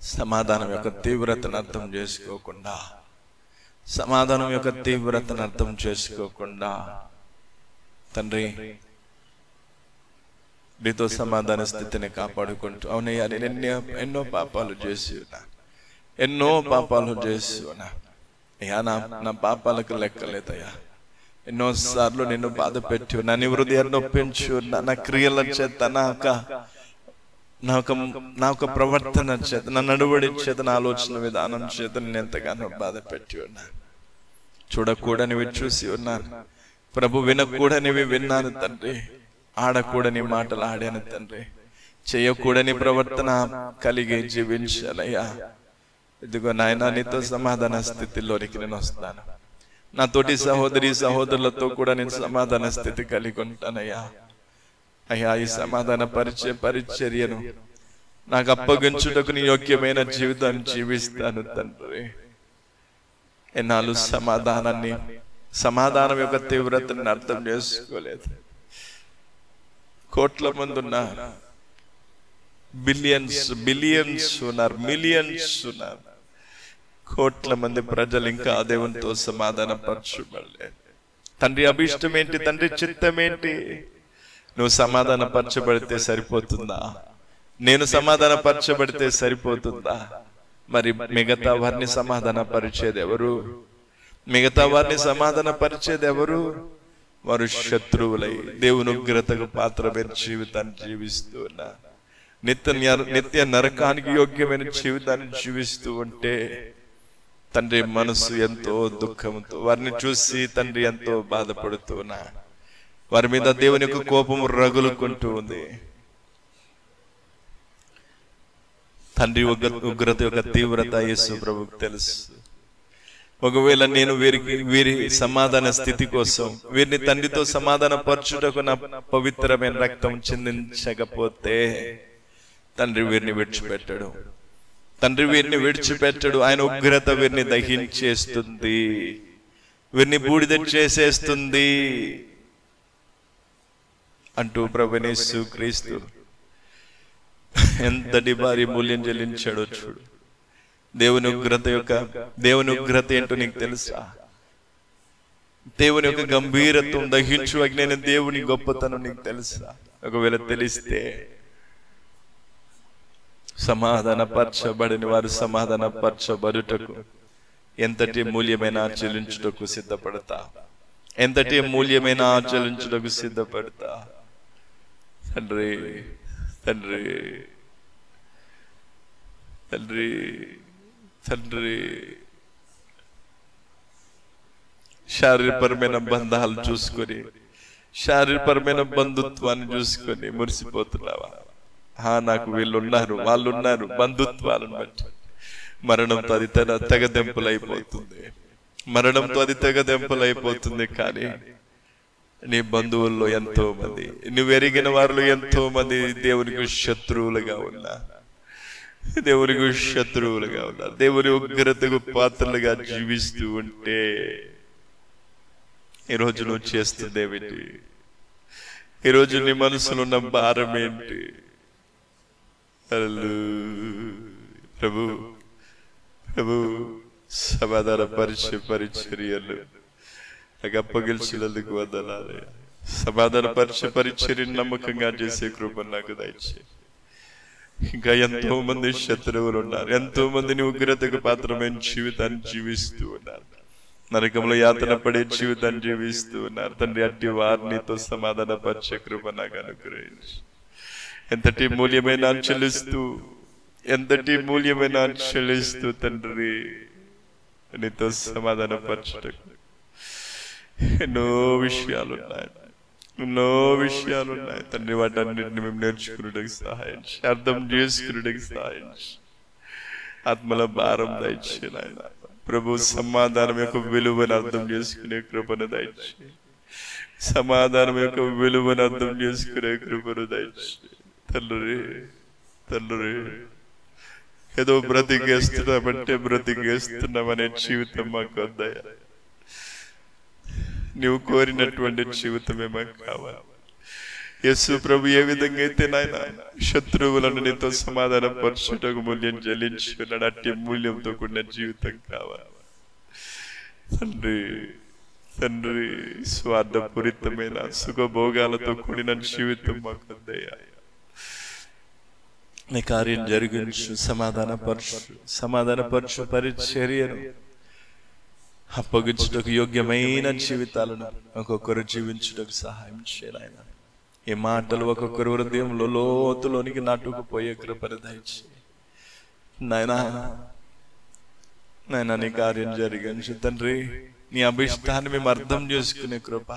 సమాధానం యొక్క తీవ్రతను అర్థం చేసుకోకుండా సమాధానం యొక్క తీవ్రతను అర్థం చేసుకోకుండా తండ్రి నీతో సమాధాన స్థితిని కాపాడుకుంటూ. అవునయ్యా నేను ఎన్నో ఎన్నో పాపాలు చేసి ఉన్నా ఎన్నో పాపాలు చేసి ఉన్నా అయ్యా నా నా పాపాలకు లెక్కలేదయ్యా. ఎన్నోసార్లు నిన్ను బాధ పెట్టి ఉన్నా నీ హృదయాన్ని నొప్పించి ఉన్నా నా క్రియల చేత నా యొక్క నా యొక్క నా యొక్క ప్రవర్తన చేత నా నడువడి చేత నా ఆలోచన విధానం చేత నేను ఎంతగానో బాధ పెట్టి ఉన్నా చూడకూడనివి చూసి ఉన్నాను ప్రభు వినకూడనివి విన్నాను తండ్రి. ఆడకూడని మాటలు ఆడాను తండ్రి. చేయకూడని ప్రవర్తన కలిగి జీవించాలయ్యా. ఇదిగో నాయన నీతో సమాధాన స్థితిలోనికి నేను వస్తాను. నా తోటి సహోదరి సహోదరులతో కూడా నేను సమాధాన స్థితి కలిగి ఉంటానయ్యా. అయ్యా ఈ సమాధాన పరిచయ పరిచర్యను నాకు అప్పగించుటకు నీ యోగ్యమైన జీవితాన్ని జీవిస్తాను తండ్రి. ఎన్నాళ్ళు సమాధానాన్ని సమాధానం యొక్క తీవ్రతను అర్థం చేసుకోలేదు. కోట్ల మంది ఉన్నారు బిలియన్స్ బిలియన్స్ ఉన్నారు మిలియన్స్ ఉన్నారు. కోట్ల మంది ప్రజలు ఇంకా ఆ దేవునితో సమాధాన పరచబడలేదు తండ్రి అభిష్టం ఏంటి? తండ్రి చిత్తం ఏంటి? నువ్వు సమాధాన పరచబడితే సరిపోతుందా? నేను సమాధాన పరచబడితే సరిపోతుందా? మరి మిగతా వారిని సమాధాన పరిచేది ఎవరు? మిగతా వారిని సమాధాన పరిచేది ఎవరు? వారు శత్రువులై దేవుని ఉగ్రతకు పాత్రమైన జీవితాన్ని జీవిస్తూ ఉన్నారు నిత్య నిత్య నరకానికి యోగ్యమైన జీవితాన్ని జీవిస్తూ ఉంటే తండ్రి మనసు ఎంతో దుఃఖంతో వారిని చూసి తండ్రి ఎంతో బాధపడుతున్నా వారి మీద దేవుని యొక్క కోపం రగులుకుంటూ ఉంది. తండ్రి ఉగ్రత యొక్క తీవ్రత యేసు ప్రభుకు తెలుసు. ఒకవేళ నేను వీరికి వీరి సమాధాన స్థితి కోసం వీరిని తండ్రితో సమాధాన పరచుటకు నా పవిత్రమైన రక్తం చిందించకపోతే తండ్రి వీరిని విడిచిపెట్టడు. తండ్రి వీరిని విడిచిపెట్టడు. ఆయన ఉగ్రత వీరిని దహించేస్తుంది. వీరిని బూడిద చేసేస్తుంది. అంటూ ప్రభునేసు క్రీస్తు ఎంతటి భారీ మూల్యం చెల్లించాడో చూడు. దేవుని ఉగ్రత యొక్క దేవుని ఉగ్రత ఏంటో నీకు తెలుసా? దేవుని యొక్క గంభీరత్వం దహించు అగ్నైన దేవుని గొప్పతనం నీకు తెలుసా? ఒకవేళ తెలిస్తే సమాధాన పరచబడిన వారు సమాధాన పరచబడుటకు ఎంతటి మూల్యమైన చెల్లించుటకు సిద్ధపడతా? ఎంతటి మూల్యమైన చెల్లించుటకు సిద్ధపడతా? తండ్రి తండ్రి తండ్రి తండ్రి శారీరపరమైన బంధాలు చూసుకొని శారీరపరమైన బంధుత్వాన్ని చూసుకొని మురిసిపోతున్నావా? ఆ నాకు వీళ్ళు ఉన్నారు వాళ్ళు ఉన్నారు బంధుత్వాలను బట్టి. మరణంతో అది తన తెగదెంపులైపోతుంది. మరణంతో అది తెగదెంపులైపోతుంది కానీ నీ బంధువుల్లో ఎంతో మంది నువ్వు ఎరిగిన వారిలో ఎంతో మంది దేవునికి శత్రువులుగా ఉన్నా దేవునికి శత్రువులుగా ఉన్నారు. దేవుని ఉగ్రతకు పాత్రలుగా జీవిస్తూ ఉంటే ఈరోజు నువ్వు చేస్తుందేమిటి ఈరోజు నీ మనసులో ఉన్న భారం ఏంటి? ప్రభు ప్రభు సమాధాన పరిచయ పరిచర్యలు. నాకు అప్పగిల్చినందుకు వందనాలు సమాధాన పరిచయ పరిచర్యను నమ్మకంగా చేసే కృప నాకు దయచేయి. ఇంకా ఎంతో మంది శత్రువులు ఉన్నారు. ఎంతో మందిని ఉగ్రతకు పాత్రమైన జీవితాన్ని జీవిస్తూ ఉన్నారు. నరకంలో యాతన పడే జీవితాన్ని జీవిస్తూ ఉన్నారు. తండ్రి అట్టి వారినితో సమాధాన పరిచయ కృప నాకు అనుగ్రహించి. ఎంతటి మూల్యమైన చెల్లిస్తూ ఎంతటి మూల్యమైన చెల్లిస్తూ తండ్రి నీతో సమాధాన పరచటకు ఎన్నో విషయాలు ఉన్నాయి. ఎన్నో విషయాలు ఉన్నాయి తండ్రి వాటన్నిటిని మేము నేర్చుకున్నట్టుకు సహాయం అర్థం చేసుకున్నట్టుకు సహాయం ఆత్మల భారం దయచే నాయన. ప్రభు సమాధానం యొక్క విలువను అర్థం చేసుకునే కృపను దయచి సమాధానం యొక్క విలువను అర్థం చేసుకునే కృపను దయచి తండ్రి తండ్రి ఏదో బ్రతికేస్తున్నామంటే బ్రతికేస్తున్నామనే జీవితం మాకు వద్దయ్యా నువ్వు కోరినటువంటి జీవితమే మాకు కావాలి. యేసు ప్రభు ఏ విధంగా అయితే నాయన శత్రువులను నీతో సమాధాన పరచుటకు మూల్యం చెల్లించుకున్నాడు అట్టి మూల్యంతో కూడిన జీవితం కావాలి. తండ్రి తండ్రి స్వార్థపూరితమైన సుఖభోగాలతో కూడిన జీవితం మాకు అందయ్యా నీ కార్యం జరిగించు సమాధాన పరచు సమాధాన పరచు పరిచర్యను అప్పగించుటకు యోగ్యమైన జీవితాలను ఒక్కొక్కరు జీవించుటకు సహాయం చేయాలయన ఈ మాటలు ఒక్కొక్కరు హృదయంలో లోతులోనికి నాటుకుపోయే కృపను దయచి నాయనా నాయన నీ కార్యం జరిగించు తండ్రి. నీ అభిష్టాన్ని మేము అర్థం చేసుకునే కృప.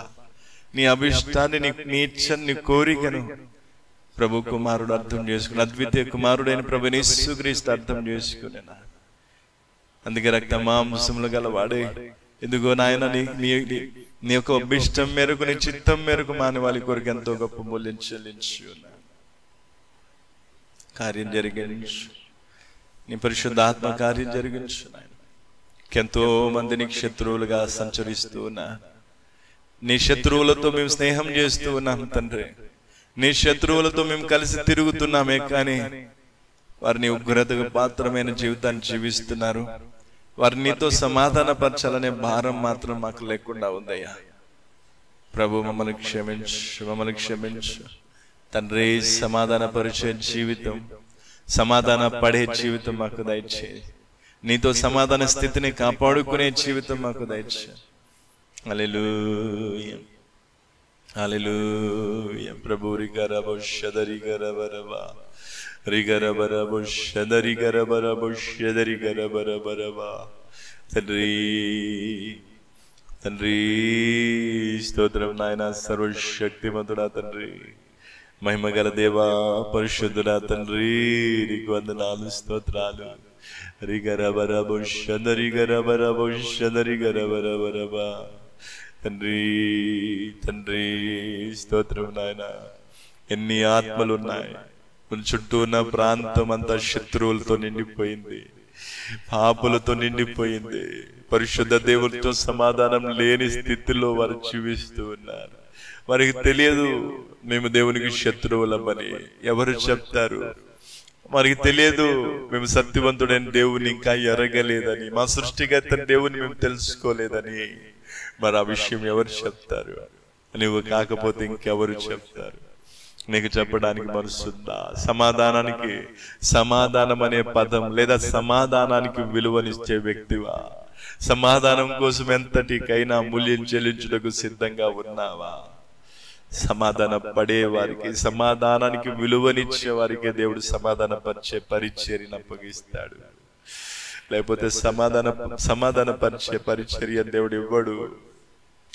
నీ అభిష్టాన్ని నీ నీ ఇచ్చని నీ కోరికను ప్రభు కుమారుడు అర్థం చేసుకుని అద్వితీయ కుమారుడైన ప్రభు యేసుక్రీస్తు అర్థం చేసుకునే అందుకే రక్త మాంసములు గలవాడే. ఎందుకో నాయన నీ నీ నీ- యొక్క అభిష్టం మేరకు నీ చిత్తం మేరకు మాని వాళ్ళ కొరకు ఎంతో గొప్ప మూల్యం చెల్లించి. కార్యం జరిగించు. నీ పరిశుద్ధాత్మ కార్యం జరిగించు నాయన. ఎంతో మందిని శత్రువులుగా సంచరిస్తూ ఉన్నా. నీ శత్రువులతో మేము స్నేహం చేస్తూ ఉన్నాం తండ్రి. నీ శత్రువులతో మేము కలిసి తిరుగుతున్నామే కానీ వారిని ఉగ్రతకు పాత్రమైన జీవితాన్ని జీవిస్తున్నారు. వారి నీతో సమాధాన పరచాలనే భారం మాత్రం మాకు లేకుండా ఉందయ్యా. ప్రభు మమ్మల్ని క్షమించు మమ్మల్ని క్షమించు. తండ్రి సమాధాన పరిచే జీవితం సమాధాన పడే జీవితం మాకు దయచే నీతో సమాధాన స్థితిని కాపాడుకునే జీవితం మాకు దయచేయి. హల్లెలూయా. హల్లెలూయా. ప్రభు రిగరబ షదరిగరబరబా రిగరబరబ షదరిగరబరబ షదరిగరబరబరబా తండ్రి తండ్రి స్తోత్రం నాయన సర్వశక్తిమంతుడా తండ్రి. మహిమగల దేవా పరిశుద్ధుడా తండ్రి నీకు వందనాలు స్తోత్రాలు. రిగరబరబ షదరిగరబరబ షదరిగరబరబరబా తండ్రి తండ్రి స్తోత్రం నాయన ఎన్ని ఆత్మలు ఉన్నాయి మన చుట్టూ ఉన్న ప్రాంతం అంతా శత్రువులతో నిండిపోయింది. పాపులతో నిండిపోయింది. పరిశుద్ధ దేవుడితో సమాధానం లేని స్థితిలో వారు జీవిస్తూ ఉన్నారు. వారికి తెలియదు మేము దేవునికి శత్రువులమని. ఎవరు చెప్తారు? వారికి తెలియదు మేము సత్యవంతుడైన దేవుని ఇంకా ఎరగలేదని. మా సృష్టికర్త దేవుని మేము తెలుసుకోలేదని. మరి ఆ విషయం ఎవరు చెప్తారు? నువ్వు కాకపోతే ఇంకెవరు చెప్తారు? నీకు చెప్పడానికి మనసుందా? సమాధానానికి సమాధానం అనే పదం లేదా సమాధానానికి విలువనిచ్చే వ్యక్తివా? సమాధానం కోసం ఎంతటికైనా మూల్యం చెల్లించుటకు సిద్ధంగా ఉన్నావా? సమాధాన పడే వారికి సమాధానానికి విలువనిచ్చే వారికి దేవుడు సమాధాన పరిచే పరిచర్యను అప్పగిస్తాడు. లేకపోతే సమాధాన సమాధాన పరిచే పరిచర్య దేవుడు ఇవ్వడు.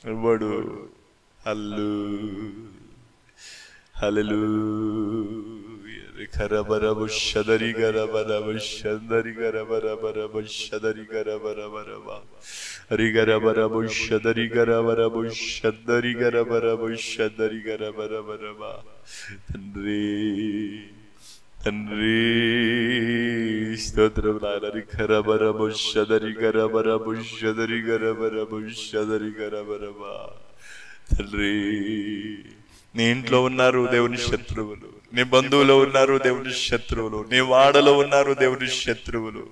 ఇవ్వడు. అల్లు. హల్లెలూయా కరబరబు షదరి గరబరబు షదరి గరబరబరబు షదరి గరబరబరబ హరి గరబరబు షదరి గరబరబు షదరి గరబరబు షదరి గరబరబరబ తండ్రి తండ్రి స్తోత్రం నాయనరి కరబరము షదరి గరబరము షదరి గరబరము షదరి గరబరమా తండ్రి నీ ఇంట్లో ఉన్నారు దేవుని శత్రువులు. నీ బంధువులో ఉన్నారు దేవుని శత్రువులు. నీ వాడలో ఉన్నారు దేవుని శత్రువులు.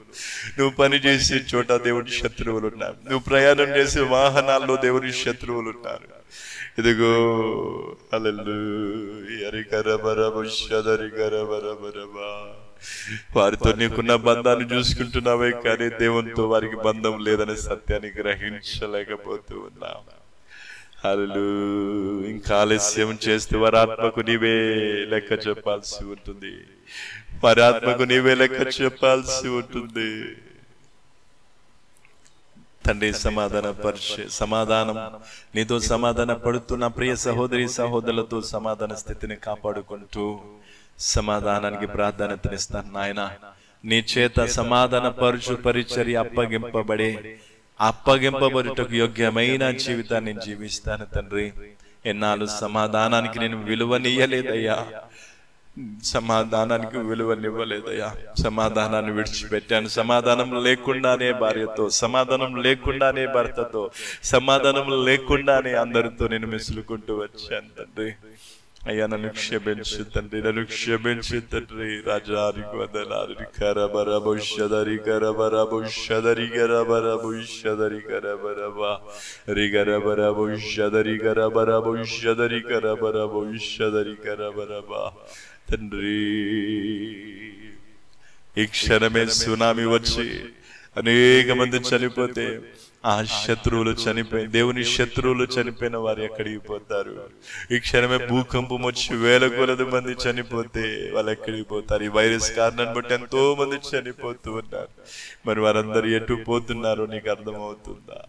నువ్వు పని చేసే చోట దేవుని శత్రువులు ఉన్నారు. నువ్వు ప్రయాణం చేసే వాహనాల్లో దేవుని శత్రువులు ఉన్నారు. ఇదిగో అల్లెల్లు వారితో నీకున్న బంధాన్ని చూసుకుంటున్నావే కానీ దేవునితో వారికి బంధం లేదనే సత్యాన్ని గ్రహించలేకపోతూ ఉన్నావు హలో ఇంకా ఆలస్యం చేస్తే వరాత్మకు నీవే లెక్క చెప్పాల్సి ఉంటుంది. వరాత్మకు నీవే లెక్క చెప్పాల్సి ఉంటుంది. తండ్రి సమాధాన పరిచే సమాధానం. నీతో సమాధాన పడుతున్న ప్రియ సహోదరి సహోదరులతో సమాధాన స్థితిని కాపాడుకుంటూ సమాధానానికి ప్రాధాన్యతనిస్తాను నాయన. నీ చేత సమాధాన పరుచు పరిచర్య అప్పగింపబడే అప్పగింపబడుటకు యోగ్యమైన జీవితాన్ని జీవిస్తాను తండ్రి. ఎన్నాళ్ళు సమాధానానికి నేను విలువనియ్యలేదయ్యా. సమాధానానికి విలువనివ్వలేదయ్యా. సమాధానాన్ని విడిచిపెట్టాను. సమాధానం లేకుండానే భార్యతో సమాధానం లేకుండానే భర్తతో సమాధానం లేకుండానే అందరితో నేను మిసులుకుంటూ వచ్చాను తండ్రి. అయ్యా నన్ను క్షమించు తండ్రి నన్ను క్షమించు తండ్రి రాజానికి వందనాలు కరబర భవిష్యదరి కరబర భవిష్యదరి గరబర భవిష్యదరి కరబరబా రిగరబర భవిష్యదరి గరబర భవిష్యదరి కరబర భవిష్యదరి కరబరబా తండ్రి ఈ క్షణమే సునామీ వచ్చి అనేక మంది చనిపోతే ఆ శత్రువులు చనిపోయి దేవుని శత్రువులు చనిపోయిన వారు ఎక్కడికి పోతారు? ఈ క్షణమే భూకంపం వచ్చి వేల కొలది మంది చనిపోతే వాళ్ళు ఎక్కడికి పోతారు? ఈ వైరస్ కారణాన్ని బట్టి ఎంతో మంది చనిపోతూ ఉన్నారు. మరి వారందరూ ఎటు పోతున్నారో నీకు అర్థమవుతుందా?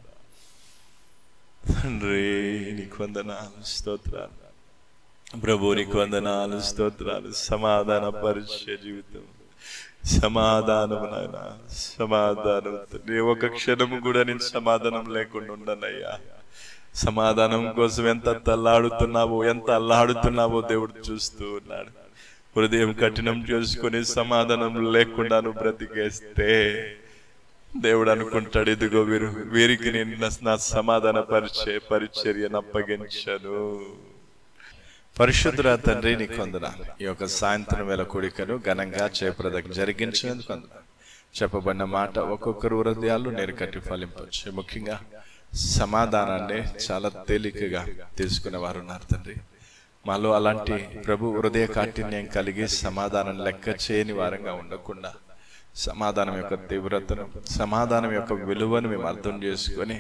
తండ్రి నీకు వందనాలు స్తోత్రాలు. ప్రభు నీకు వందనాలు స్తోత్రాలు. సమాధాన పరిచయ జీవితం. సమాధానం నాయన సమాధానం. తండ్రి ఒక క్షణము కూడా నేను సమాధానం లేకుండా ఉండనయ్యా. సమాధానం కోసం ఎంత తల్లాడుతున్నావో ఎంత అల్లాడుతున్నావో దేవుడు చూస్తూ ఉన్నాడు. హృదయం కఠినం చేసుకుని సమాధానం లేకుండా నువ్వు బ్రతికేస్తే దేవుడు అనుకుంటాడు ఇదిగో వీరు వీరికి నేను నా- నా సమాధాన పరిచయ పరిచర్యను అప్పగించను. పరిశుద్ధుల తండ్రి నీకు వందనాలు. ఈ యొక్క సాయంత్రం వేళ కూడికను ఘనంగా జయప్రదం జరిగించినందుకు వందనాలు. చెప్పబడిన మాట ఒక్కొక్కరు హృదయాలు నేను కట్టి ఫలింపవచ్చు ముఖ్యంగా సమాధానాన్ని చాలా తేలికగా తీసుకునే వారు ఉన్నారు తండ్రి. మాలో అలాంటి ప్రభు హృదయ కాఠిన్యం కలిగి సమాధానం లెక్క చేయని వారంగా ఉండకుండా సమాధానం యొక్క తీవ్రతను సమాధానం యొక్క విలువను మేము అర్థం చేసుకొని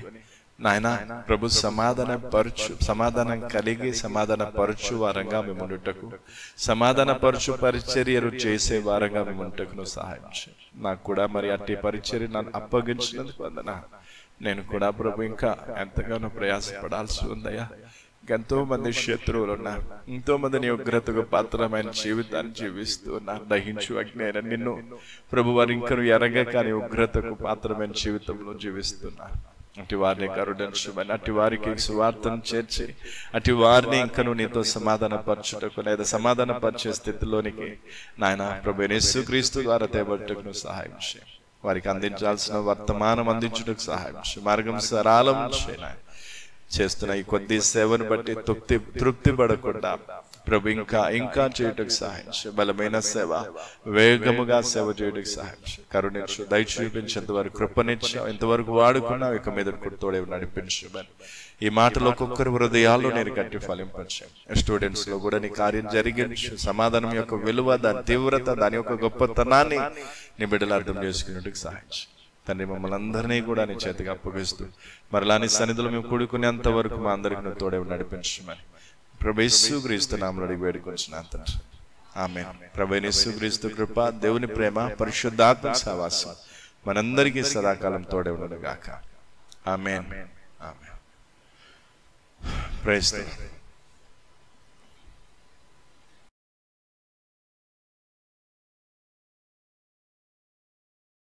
నాయన ప్రభు సమాధాన పరచు సమాధానం కలిగి సమాధాన పరచు వారంగా మేము ఉండుటకు సమాధాన పరచు పరిచర్యలు చేసే వారంగా మేము ఉంటకు నువ్వు సహాయం నాకు కూడా మరి అట్టి పరిచర్య నన్ను అప్పగించినందుకు వందన నేను కూడా ప్రభు ఇంకా ఎంతగానో ప్రయాసపడాల్సి ఉందయ్యా. ఎంతో మంది శత్రువులు ఉన్నారు ఎంతో మంది నీ ఉగ్రతకు పాత్రమైన జీవితాన్ని జీవిస్తూ ఉన్నారు దహించు అగ్ని అయిన నిన్ను ప్రభు వారు ఇంకను ఎరగక నీ ఉగ్రతకు పాత్రమైన జీవితంలో జీవిస్తున్నారు. అటు వారిని కరుణించమని అటు వారికి సువార్తను చేర్చి అటు వారిని ఇంకను నీతో సమాధాన పరచుటకు లేదా సమాధాన పరిచే స్థితిలోనికి నాయన ప్రభు యేసుక్రీస్తు ద్వారా తేబట్టుకు సహాయం చేయి. వారికి అందించాల్సిన వర్తమానం అందించుటకు సహాయం చేయి. మార్గం సరాలం చేయి చేస్తున్న ఈ కొద్ది సేవను బట్టి తృప్తి తృప్తి పడకుండా ప్రభు ఇంకా ఇంకా చేయుటకు సహాయం. బలమైన సేవ. వేగముగా సేవ చేయుటకు సహాయం. కరుణించు దయ చూపించేంత వరకు కృపనిచ్చు ఇంతవరకు వాడుకున్నా ఇక మీద తోడే నడిపించమని ఈ మాటలో ఒక్కొక్కరి హృదయాల్లో నేను గట్టి ఫలింపచ్చు స్టూడెంట్స్లో కూడా నీ కార్యం జరిగించు. సమాధానం యొక్క విలువ దాని తీవ్రత దాని యొక్క గొప్పతనాన్ని నీ బిడ్డలు అర్థం చేసుకునేందుకు సహాయం చేయి. తండ్రి మమ్మల్ని అందరినీ కూడా నీ చేతికి అప్పగిస్తూ మరలా నీ సన్నిధిలో మేము కూడుకునేంత వరకు మా అందరికి నువ్వు తోడే నడిపించమని ప్రభేసు క్రీస్తు నామలు అడిగి వేడుకొంచిన తండ్రి ఆమె ప్రభేసు కృప దేవుని ప్రేమ పరిశుద్ధాత్మ సహవాసం మనందరికీ సదాకాలం తోడే ఉండగాక ఆమె ఆమె